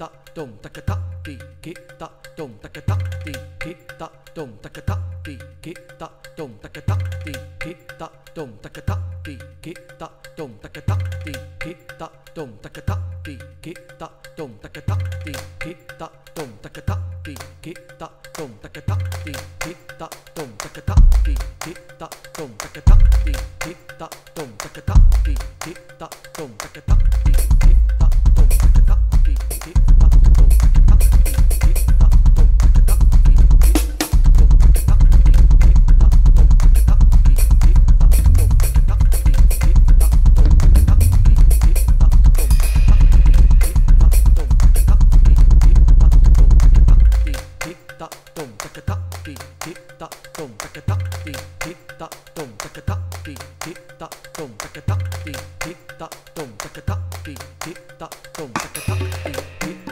ตะตมตะกะตะติกิตะตมตะกะตะติกิตะตมตะกะตะติกิตะตมตะกะตะติกิตะตมตะกะตะติกิตะตมตะกะตะติกิตะตมตะกะตะติกิตะตมตะกะตะติกิตะตมตะกะตะติกิตะตมตะกะตะติกิตะตมตะกะตะติกิตะตมตะกะตะติกิตะตมตะกะตะติกิตะตมตะกะตะ tom ta ka ta ti ti ta tom ta ka ta ti ti ta tom ta ka ta ti ti ta tom ta ka ta ti ti ta tom ta ka ta ti ti ta tom ta ka ta ti ti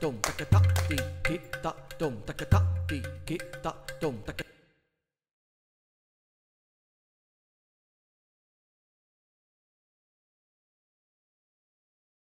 dum, taka tak, tick tock, dum, taka tak, tick tock, dum, taka